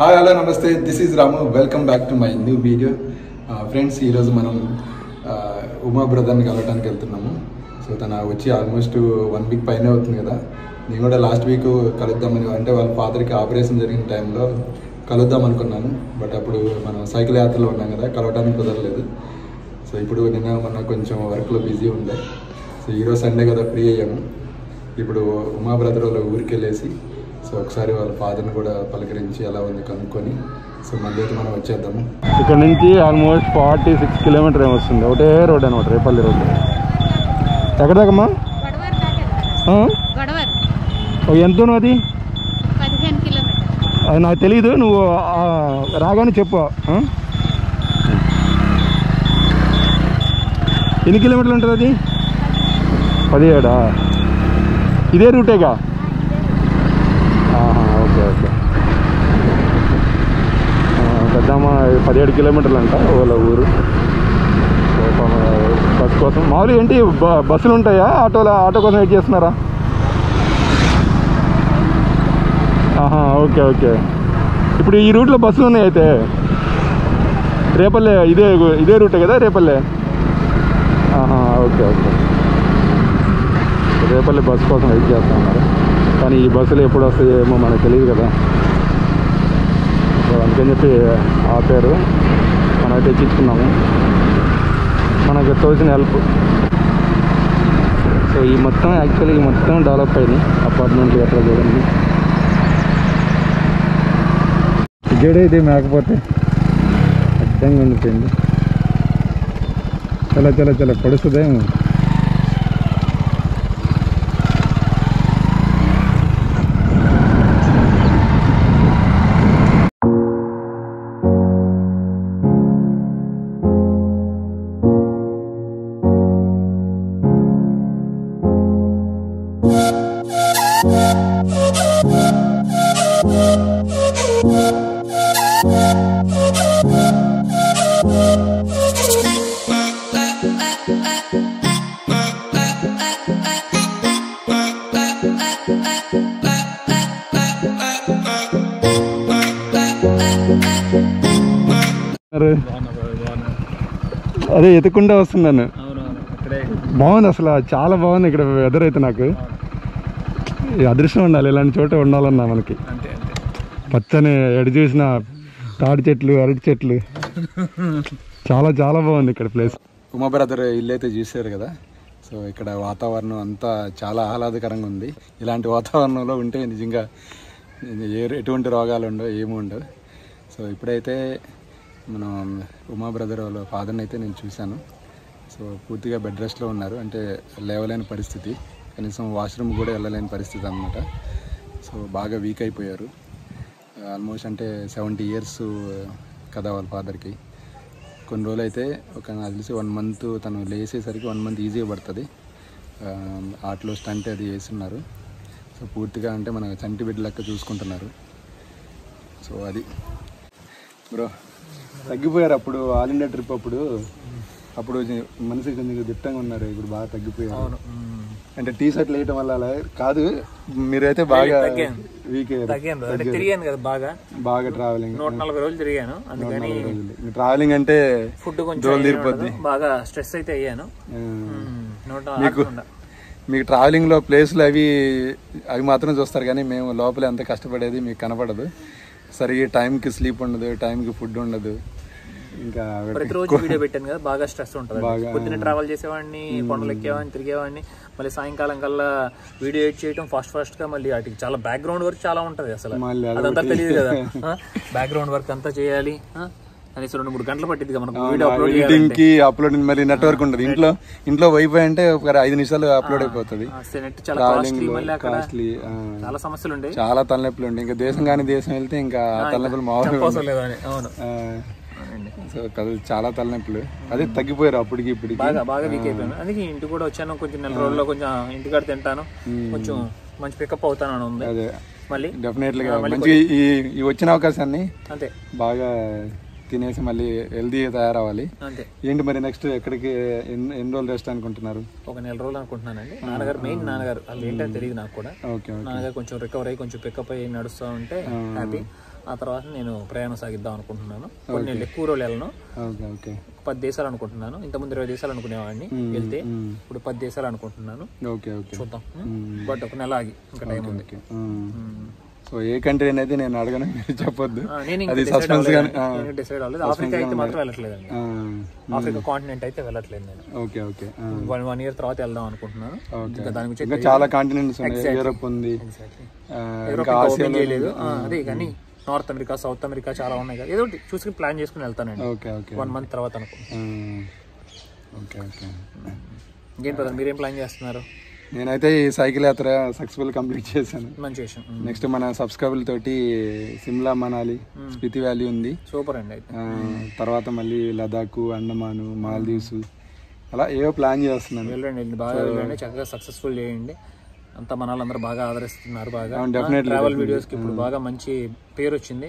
Hi hello namaste this is Ramu welcome back to my new video friends ఈరోజు మనం uh, Uma బ్రదర్ని కలవడానికి వెళ్తున్నాము. So తన వచ్చి ఆల్మోస్ట్ వన్ వీక్ పైన అవుతుంది కదా. నేను కూడా లాస్ట్ వీక్ కలుద్దామని అంటే వాళ్ళ ఫాదర్కి ఆపరేషన్ జరిగిన టైంలో కలుద్దాం అనుకున్నాను. బట్ అప్పుడు మనం సైకిల్ యాత్రలో ఉన్నాం కదా కలవడానికి కుదరలేదు. సో ఇప్పుడు నిన్న మొన్న కొంచెం వర్క్లో బిజీ ఉండే. సో ఈరోజు సండే కదా ఫ్రీ అయ్యాము. ఇప్పుడు ఉమా బ్రదర్ వాళ్ళ ఊరికి వెళ్ళేసి సో ఒకసారి వాళ్ళ ఫాదర్ని కూడా పలకరించి ఎలా ఉంది కనుక్కొని. సో మళ్ళీ అయితే మనం వచ్చేద్దాము. ఇక్కడ నుంచి ఆల్మోస్ట్ ఫార్టీ సిక్స్ కిలోమీటర్ ఏమి వస్తుంది. ఒకటే రోడ్ అనమాట రేపల్లి రోడ్. ఎక్కడ దాకమ్మా గొడవర్ దాకా ఆ? గొడవర్. ఓ, ఎంత ఉన్నది అది? అది నాకు తెలియదు నువ్వు రాగానే చెప్పు? ఎన్ని కిలోమీటర్లు ఉంటుంది అది? పదిహేడా? ఇదే రూటేగా ఆహా, ఓకే ఓకే ఆ, పెద్దమ్మ పదిహేడు కిలోమీటర్లు అంట వాళ్ళ ఊరు. బస్ కోసం. మామూలుగా ఏంటి బ- బస్సులు ఉంటాయా? ఆటోలో ఆటో కోసం వెయిట్ చేస్తున్నారా? ఆహా ఓకే ఓకే. ఇప్పుడు ఈ రూట్లో బస్సులు ఉన్నాయి అయితే. రేపల్లె ఇదే ఇదే రూటే కదా రేపల్లె? ఆహా ఓకే ఓకే. రేపల్లె బస్సు కోసం వెయిట్ చేస్తున్నారు? కానీ ఈ బస్సులు ఎప్పుడు వస్తాయేమో మనకు తెలియదు కదా. అందుకని చెప్పి ఆపారు మనం తెచ్చించుకున్నాము మనకు తోచిన హెల్ప్ సో ఈ మొత్తం యాక్చువల్లీ ఈ మొత్తం డెవలప్ అయింది. అపార్ట్మెంట్లు ఎట్లా చూడండి. గేడ ఇది మేకపోతే అడ్డంగా ఉండిపోయింది. చాలా చాలా చాలా పడుస్తుందేమో. అదే ఎత్తుకుంటా వస్తున్నాను బాగుంది అసలు చాలా బాగుంది ఇక్కడ వెదర్ అయితే నాకు. అదృష్టం ఉండాలి ఇలాంటి చోట ఉండాలన్నా మనకి. పచ్చని ఎడ చూసిన తాడి చెట్లు అరటి చెట్లు. చాలా చాలా బాగుంది ఇక్కడ ప్లేస్ ఉమా బ్రదర్ ఇల్లు అయితే చూశారు కదా? సో ఇక్కడ వాతావరణం అంతా చాలా ఆహ్లాదకరంగా ఉంది. ఇలాంటి వాతావరణంలో ఉంటే నిజంగా ఏ ఎటువంటి రోగాలు ఉండవు ఏమి ఉండవు. సో ఇప్పుడైతే మనం ఉమా బ్రదర్ వాళ్ళ ఫాదర్ని అయితే నేను చూశాను. సో పూర్తిగా బెడ్ రెస్ట్లో ఉన్నారు. అంటే లేవలేని పరిస్థితి. కనీసం వాష్రూమ్ కూడా వెళ్ళలేని పరిస్థితి అనమాట సో బాగా వీక్ అయిపోయారు. ఆల్మోస్ట్ అంటే సెవెంటీ ఇయర్స్ కదా వాళ్ళ ఫాదర్కి కొన్ని రోజులు అయితే ఒక నాకు తెలిసి వన్ మంత్ తను లేసేసరికి వన్ మంత్ ఈజీగా పడుతుంది. Um, ఆటలో స్టంట్ అది వేస్తున్నారు. సో పూర్తిగా అంటే మన చంటి బిడ్డ లెక్క చూసుకుంటున్నారు. సో అది. బ్రో తగ్గిపోయారు అప్పుడు ఆల్ ఇండియా ట్రిప్ అప్పుడు. అప్పుడు మనిషి కొంచెం దిట్టంగా ఉన్నారు ఇప్పుడు బాగా తగ్గిపోయారు. అంటే టీ షర్ట్లు వేయటం వల్ల అలా కాదు మీరైతే బాగా వీక్ తిరిగాను కదా బాగా. బాగా ట్రావెలింగ్ నూట నలభై రోజులు తిరిగాను అందుకని ట్రావెలింగ్ అంటే ఫుడ్ కొంచెం తీరిపోద్ది. బాగా స్ట్రెస్ అయితే అయ్యాను. మీకు. మీకు ట్రావెలింగ్లో ప్లేస్లు అవి అవి మాత్రం చూస్తారు కానీ మేము లోపల ఎంత కష్టపడేది మీకు కనపడదు. సరిగ్గా టైంకి స్లీప్ ఉండదు టైంకి ఫుడ్ ఉండదు. ఇంకా ప్రతిరోజు వీడియో పెట్టాను కదా బాగా స్ట్రెస్ ఉంటుంది. పొద్దున్న ట్రావెల్ చేసేవాడిని కొండలు ఎక్కేవాడిని తిరిగేవాడిని మళ్ళీ సాయంకాలం కల్లా వీడియో ఎడిట్ చేయడం ఫాస్ట్ ఫాస్ట్గా మళ్ళీ వాటికి చాలా బ్యాక్గ్రౌండ్ వర్క్ చాలా ఉంటది అసలు. అదంతా తెలియదు కదా. బ్యాక్గ్రౌండ్ వర్క్ అంతా చేయాలి? కనీసం రెండు మూడు గంటలు పట్టింది కదా మనకు. వీడియో అప్లోడ్ ఎడిటింగ్కి అప్లోడ్ మళ్ళీ నెట్వర్క్ ఉండదు. ఇంట్లో ఇంట్లో వైఫై అంటే ఒక ఐదు నిమిషాలు అప్లోడ్ అయిపోతుంది. చాలా కాస్ట్లీ సమస్యలు ఉండే. చాలా తలనొప్పులు ఉంటాయి ఇంకా దేశం కానీ దేశం వెళ్తే ఇంకా తలనొప్పులు అవునండి. సో చాలా తలనొప్పులు. అదే తగ్గిపోయారు అప్పటికి ఇప్పటికి. బాగా బాగా వీక్ అయిపోయాను. అందుకే ఇంటికి కూడా వచ్చాను. కొంచెం నెల రోజుల్లో కొంచెం ఇంటికాడ తింటాను. కొంచెం మంచి పికప్ అవుతాను ఉంది. అదే. మళ్ళీ? డెఫినెట్లీ మంచి ఈ ఈ వచ్చిన అవకాశాన్ని అంతే. బాగా తినేసి మళ్ళీ హెల్తీగా తయారవ్వాలి. అంతే. ఏంటి మరి నెక్స్ట్ ఎక్కడికి ఎన్ని రోజులు రెస్ట్ అనుకుంటున్నారు? ఒక నెల రోజులు అనుకుంటున్నానండి. నాన్నగారు మెయిన్ నాన్నగారు. వాళ్ళు ఏంటో తెలియదు నాకు కూడా. ఓకే నాన్నగారు కొంచెం రికవర్ అయ్యి కొంచెం పికప్ అయ్యి నడుస్తూ ఉంటే హ్యాపీ ఆ తర్వాత నేను ప్రయాణం సాగిద్దాం అనుకుంటున్నాను. కొన్ని ఎక్కువ రోజులు వెళ్ళను. పది దేశాలు అనుకుంటున్నాను. ఇంతకుముందు ఇరవై దేశాలు అనుకునేవాడిని. వెళ్తే ఇప్పుడు పది దేశాలు అనుకుంటున్నాను. Okay okay. చూద్దాం. బట్ ఒక నెల ఆగి ఇంకా టైం ఉంది. సో ఏ కంట్రీ అనేది నేను అడగను మీరు చెప్పొద్దు. అది సస్పెన్స్ డిసైడ్ అవ్వలేదు ఆఫ్రికా అయితే మాత్రం వెళ్ళట్లేదండి. ఆఫ్రికా కాంటినెంట్ అయితే వెళ్ళట్లేదు నేను. Okay okay. One one year తర్వాత వెళ్దాం అనుకుంటున్నాను. ఇంకా దాని గురించి ఇంకా చాలా కాంటినెంట్స్ ఉన్నాయి. యూరోప్ ఉంది. ఇంకా ఆసియాలో చేయలేదు. ఆ, అదే కానీ నార్త్ అమెరికా సౌత్ అమెరికా చాలా ఉన్నాయి కదా. ఏదో చూసుకుని ప్లాన్ చేసుకుని వెళ్తానండి. Okay okay. వన్ మంత్ తర్వాత అనుకుంటున్నాను. Okay okay. ఇంకేం బ్రదర్ మీరేం ప్లాన్ చేస్తున్నారు? నేనైతే ఈ సైకిల్ యాత్ర సక్సెస్ఫుల్ కంప్లీట్ చేశాను. మంచి విషయం. నెక్స్ట్ మన సబ్స్క్రైబుల్ తోటి సిమ్లా మనాలి స్పితి వ్యాలీ ఉంది. సూపర్ అండి తర్వాత మళ్ళీ లదాఖ్ అండమాను మాల్దీవ్స్ అలా ఏవో ప్లాన్ చేస్తున్నాను. వెళ్ళండి బాగా వెళ్ళండి. చక్కగా సక్సెస్ఫుల్ చేయండి. అంతా మన వాళ్ళందరూ బాగా ఆదరిస్తున్నారు బాగా. ట్రావెల్ వీడియోస్కి ఇప్పుడు బాగా మంచి పేరు వచ్చింది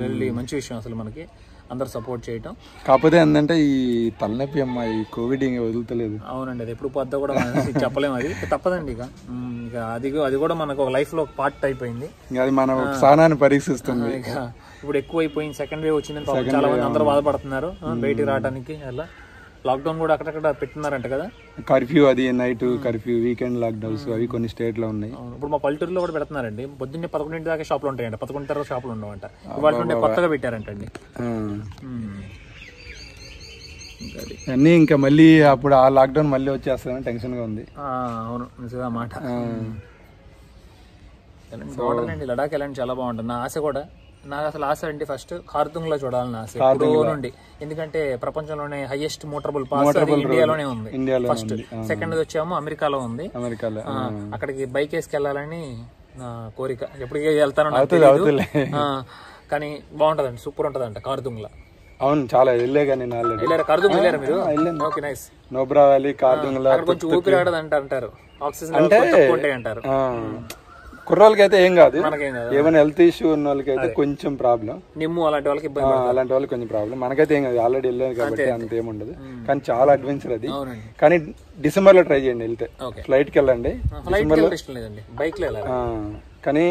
వెళ్ళి మంచి విషయం అసలు మనకి. అందరు సపోర్ట్ చేయటం. కాకపోతే ఏంటంటే ఈ తలనొప్పి అమ్మ ఈ కోవిడ్ ఇంకా వదులుతలేదు. అవునండి అది ఎప్పుడు పొద్దు కూడా చెప్పలేము అది. తప్పదండి ఇక. ఇక అది అది కూడా మనకు ఒక లైఫ్లో పార్ట్ అయిపోయింది. ఇంకా అది మన సహనాన్ని పరీక్షిస్తుంది. ఇక ఇప్పుడు ఎక్కువ అయిపోయింది సెకండ్ వేవ్ వచ్చిందని చాలా మంది అందరూ బాధపడుతున్నారు. బయటికి రావడానికి అలా. లాక్డౌన్ కూడా అక్కడక్కడ పెట్టున్నారంట కదా? కర్ఫ్యూ అది నైట్ కర్ఫ్యూ వీకెండ్ లాక్డౌన్స్ అవి కొన్ని స్టేట్లో ఉన్నాయి. ఇప్పుడు మా పల్లెటూరులో కూడా పెడుతున్నారండి. పొద్దున్నే పదకొండింటి దాకా షాపులు ఉంటాయంట. పదకొండు తర్వాత షాపులు ఉండవంట. ఇవాళ నుండి కొత్తగా పెట్టారంటండి. అన్నీ ఇంకా మళ్ళీ అప్పుడు ఆ లాక్డౌన్ మళ్ళీ వచ్చేస్తామని టెన్షన్గా ఉంది అవును. నిజంగా మాట. బాగుంటుందండి. లడాక్ వెళ్ళండి చాలా బాగుంటుంది. నా ఆశ కూడా నాకు అసలు ఆశ అంటే ఫస్ట్ కార్తుంగ్లో చూడాలని ఆశ నుండి. ఎందుకంటే ప్రపంచంలోనే హైయెస్ట్ మోటరబుల్ పాస్ ఇండియాలోనే ఉంది. ఫస్ట్ సెకండ్ వచ్చేమో అమెరికాలో ఉంది. అమెరికాలో అక్కడికి బైక్ వేసుకెళ్ళాలని నా కోరిక. ఎప్పటికీ వెళ్తానో కానీ బాగుంటదండి సూపర్ ఉంటదంట కార్దుంగ్లా అవును చాలా వెళ్ళే కానీ కార్దుంగ్ నోబ్రా వ్యాలీ కార్దుంగ్లా కొంచెం ఊపిరి ఆడదంట అంటారు. ఆక్సిజన్ ఉంటాయి అంటారు కుర్రోళ్ళకి అయితే ఏం కాదు. ఏమైనా హెల్త్ ఇష్యూ ఉన్న వాళ్ళకి అయితే కొంచెం ప్రాబ్లం నిమ్ము అలాంటి వాళ్ళకి అలాంటి వాళ్ళకి కొంచెం ప్రాబ్లం మనకైతే ఏం కాదు ఆల్రెడీ వెళ్ళాను కాబట్టి అంత. ఏముండదు కానీ చాలా అడ్వెంచర్ అది. కానీ డిసెంబర్లో ట్రై చేయండి వెళ్తే. ఫ్లైట్కి వెళ్ళండి. బైక్లో ఆ, కానీ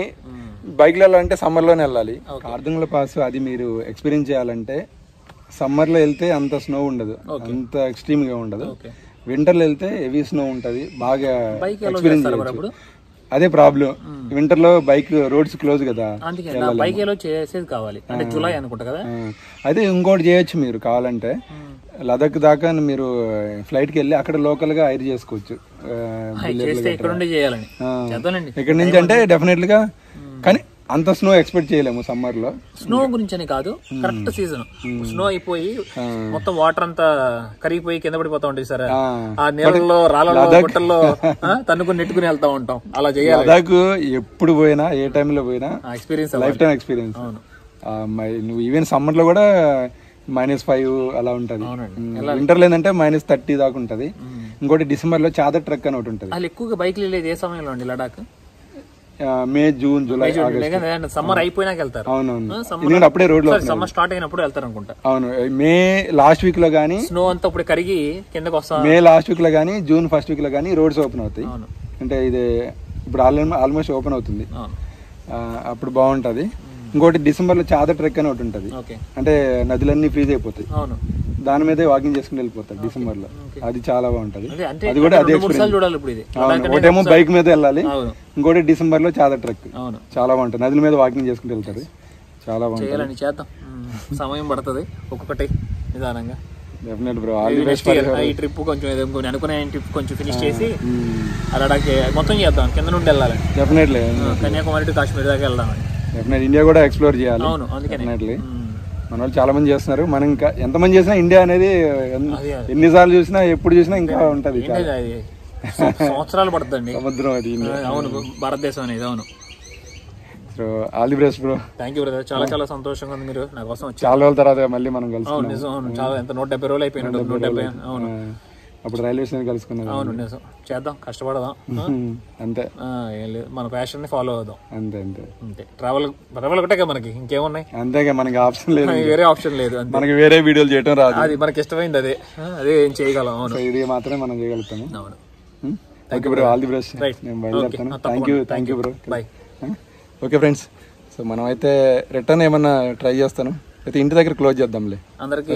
బైక్లో వెళ్ళాలంటే సమ్మర్లోనే వెళ్ళాలి. కార్దుంగ్ల పాస్ అది మీరు ఎక్స్పీరియన్స్ చేయాలంటే సమ్మర్లో వెళ్తే అంత స్నో ఉండదు. అంత ఎక్స్ట్రీమ్గా ఉండదు. వింటర్లో వెళ్తే హెవీ స్నో ఉంటది. బాగా బైక్ ఎక్స్పీరియన్స్ చేయొచ్చు. అదే ప్రాబ్లం వింటర్లో బైక్ రోడ్స్ క్లోజ్ కదా. అందుకే నా బైక్ ఏలో చేసేది కావాలి. అంటే జూలై అనుకుంటా కదా. అయితే ఇంకోటి చేయొచ్చు మీరు కావాలంటే. లదక్ దాకా మీరు ఫ్లైట్కి వెళ్ళి అక్కడ లోకల్గా ఐర్ చేసుకోవచ్చు. ఇక్కడ నుంచి అంటే డెఫినెట్గా కానీ అంత స్నో ఎక్స్పెక్ట్ చేయలేము సమ్మర్లో. స్నో గురించి కాదు కరెక్ట్ సీజన్ స్నో అయిపోయి మొత్తం వాటర్ అంతా కరిగిపోయి కింద పడిపోతా ఉంటుంది సార్. ఆ. నీళ్ళలో రాళ్ళలో గుట్టల్లో తన్నుకుని నెట్టుకుని వెళ్తా ఉంటాం. అలా చేయాలి. లదాఖ్ ఎప్పుడు పోయినా ఏ టైంలో పోయినా ఎక్స్పీరియన్స్ లైఫ్ టైం ఎక్స్పీరియన్స్ నువ్వు ఈవెన్ సమ్మర్లో కూడా మైనస్ ఫైవ్ అలా ఉంటది. వింటర్లో ఏంటంటే మైనస్ థర్టీ దాకా ఉంటది. ఇంకోటి డిసెంబర్లో చాదర్ ట్రక్ అని ఒకటి ఉంటది. ఎక్కువగా బైక్ వెళ్ళేది ఏ సమయంలో అండి Ladakh May June July summer అయిపోయినాక వెళ్తారు. అవునవును. అప్పుడే రోడ్లు సమ్మర్ స్టార్ట్ అయినప్పుడు వెళ్తారు అనుకుంటా అవును మే లాస్ట్ వీక్లో గానీ స్నో అంతా ఇప్పుడు కరిగి కిందకు వస్తా మే లాస్ట్ వీక్లో గానీ జూన్ ఫస్ట్ వీక్లో గానీ రోడ్స్ ఓపెన్ అవుతాయి. అంటే ఇది ఇప్పుడు ఆల్మోస్ట్ ఓపెన్ అవుతుంది. అప్పుడు బాగుంటది. ఇంకోటి డిసెంబర్లో చాదర్ ట్రెక్ అని ఒకటి ఉంటది. ఓకే. అంటే నదులన్నీ ఫ్రీజ్ అయిపోతాయి. దాని మీదే వాకింగ్ చేసుకుని వెళ్ళిపోతారు డిసెంబర్లో అది చాలా బాగుంటది. అదే కూడా అదే ఒకటేమో బైక్ మీద వెళ్ళాలి ఇంకోటి డిసెంబర్లో చాదర్ ట్రెక్. అవును. చాలా బాగుంటుంది. నదుల మీద వాకింగ్ చేసుకుంటూ వెళ్తారు. చాలా బాగుంటుంది. చేద్దాం. సమయం పడుతుంది. ఒక్కొక్కటి నిదానంగా. Definite bro all the best ఈ ట్రిప్ కొంచెం ఏదో అనుకునే ట్రిప్ కొంచెం ఫినిష్ చేసి లడాక్ మొత్తం చేద్దాం. కింద నుండి వెళ్ళాలి. డెఫినెట్లీ కన్యాకుమారి టు కాశ్మీర్ దాకా వెళ్దామండి. డెఫినెట్ ఇండియా కూడా ఎక్స్ప్లోర్ చేయాలి. అవును అందుకని. మన వాళ్ళు చాలా మంది చేస్తున్నారు. మనం ఇంకా ఎంతమంది చేసినా ఇండియా అనేది. ఎన్నిసార్లు చూసినా ఎప్పుడు చూసినా ఇంకా ఉంటది సంవత్సరాలు పడుతుందండి. సముద్రం అది అవును భారతదేశం అనేది అవును. So all the best bro. Thank you brother చాలా చాలా సంతోషంగా ఉంది మీరు నా కోసం చాలా రోజుల తర్వాత మళ్ళీ మనం అవును కలుసుకున్నాం నిజం అవును. చాలా ఎంత నూట డెబ్బై రోజులు అయిపోయినట్టు నూట డెబ్బై అవును. అప్పుడు రైల్వే స్టేషన్ కలుసుకున్నాం అవును నిజం. చేద్దాం కష్టపడదాం? అంతే. ఏం లేదు. మన ప్యాషన్ని ఫాలో అవుదాం. అంతే అంతే. అంతే. ట్రావెల్ ట్రావెల్ ఒకటే కదా మనకి ఇంకేమున్నాయి? అంతేగా మనకి ఆప్షన్ లేదు వేరే ఆప్షన్ లేదు మనకి వేరే వీడియోలు చేయటం రాదు. అది మనకి ఇష్టమైంది అదే. అదే ఏం చేయగలం అవును. ఇది మాత్రమే మనం చేయగలుగుతాము. అవును. Okay bro all the best. నేను బయలుదేరుతాను. Thank you. Thank you bro bye okay friends so మనమైతే రిటర్న్ ఏమన్నా ట్రై చేస్తాను? అయితే ఇంటి దగ్గర క్లోజ్ చేద్దాంలే. అందరికీ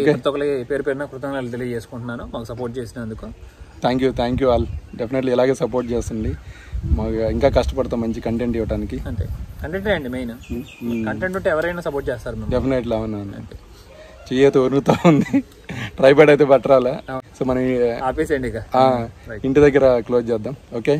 పేరు పేరున కృతజ్ఞతలు తెలియజేసుకుంటున్నాను. మాకు సపోర్ట్ చేసినందుకు. Thank you thank you all definitely ఇలాగే సపోర్ట్ చేస్తుంది. మాకు ఇంకా కష్టపడతాం మంచి కంటెంట్ ఇవ్వడానికి అంతే. కంటెంటే అండి మెయిన్ కంటెంట్ ఉంటే ఎవరైనా సపోర్ట్ చేస్తారు డెఫినెట్లీ అవునవును. చెయ్యతో వరుగుతూ ఉంది. ట్రైపాడ్ అయితే పట్టరాలా? సో మనం ఆపేసేయండి ఇక. ఇంటి దగ్గర క్లోజ్ చేద్దాం. ఓకే